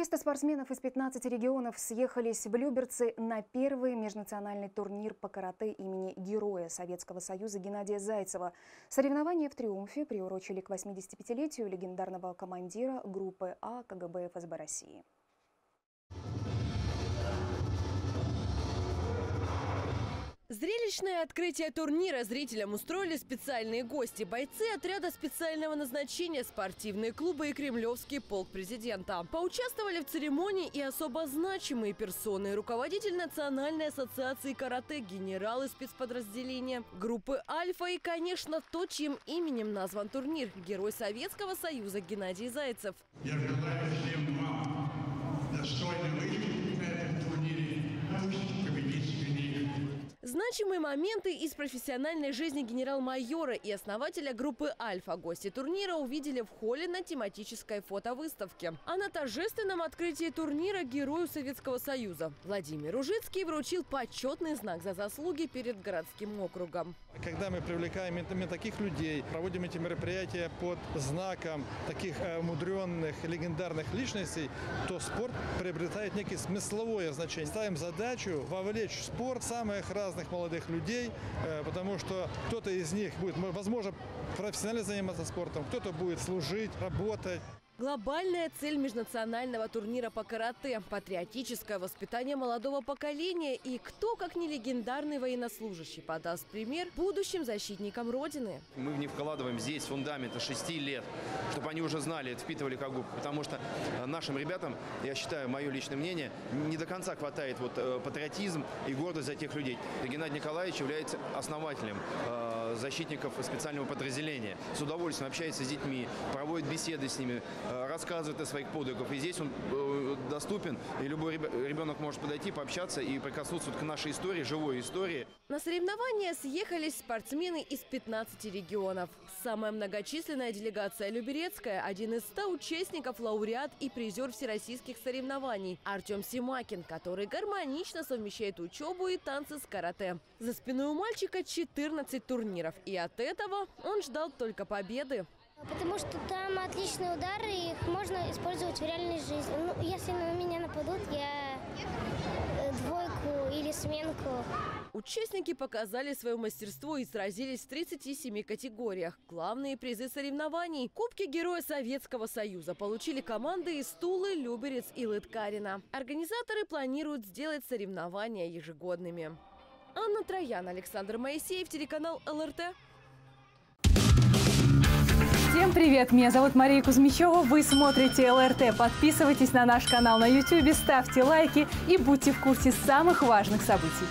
300 спортсменов из 15 регионов съехались в Люберцы на первый межнациональный турнир по карате имени Героя Советского Союза Геннадия Зайцева. Соревнования в «Триумфе» приурочили к 85-летию легендарного командира группы А КГБ ФСБ России. Зрелищное открытие турнира зрителям устроили специальные гости. Бойцы отряда специального назначения, спортивные клубы и кремлевский полк президента. Поучаствовали в церемонии и особо значимые персоны. Руководитель Национальной ассоциации карате, генералы спецподразделения, группы «Альфа» и, конечно, то, чьим именем назван турнир – Герой Советского Союза Геннадий Зайцев. Я желаю всем вам достойно выступить Значимые моменты из профессиональной жизни генерал-майора и основателя группы «Альфа» гости турнира увидели в холле на тематической фотовыставке. А на торжественном открытии турнира герою Советского Союза Владимир Ужицкий вручил почетный знак за заслуги перед городским округом. Когда мы привлекаем именно таких людей, проводим эти мероприятия под знаком таких э, мудренных, легендарных личностей, то спорт приобретает некое смысловое значение. Ставим задачу вовлечь в спорт самых разных разных молодых людей, э, потому что кто-то из них будет, возможно, профессионально заниматься спортом, кто-то будет служить, работать. Глобальная цель межнационального турнира по карате – патриотическое воспитание молодого поколения. И кто, как не легендарный военнослужащий, подаст пример будущим защитникам Родины. Мы них вкладываем здесь фундамента 6 лет, чтобы они уже знали, впитывали как губку. Потому что э, нашим ребятам, я считаю, мое личное мнение, не до конца хватает вот э, патриотизм и гордость за тех людей. Геннадий Николаевич является основателем э, защитников специального подразделения. С удовольствием общается с детьми, проводит беседы с ними, Э, рассказывает о своих подвигах. И здесь он э, доступен, и любой ребенок может подойти, пообщаться и прикоснуться к нашей истории, живой истории. На соревнования съехались спортсмены из 15 регионов. Самая многочисленная делегация Люберецкая – один из 100 участников, лауреат и призер всероссийских соревнований Артем Симакин, который гармонично совмещает учебу и танцы с карате. За спиной у мальчика 14 турниров, и от этого он ждал только победы. Потому что там отличные удары, их можно использовать в реальной жизни. Ну, если на меня нападут, я э, двойку или сменку. Участники показали свое мастерство и сразились в 37 категориях. Главные призы соревнований – Кубки Героя Советского Союза получили команды из Тулы, Люберец и Лыткарина. Организаторы планируют сделать соревнования ежегодными. Анна Троян, Александр Моисеев, телеканал ЛРТ. Всем привет! Меня зовут Мария Кузьмичева. Вы смотрите ЛРТ. Подписывайтесь на наш канал на YouTube, ставьте лайки и будьте в курсе самых важных событий.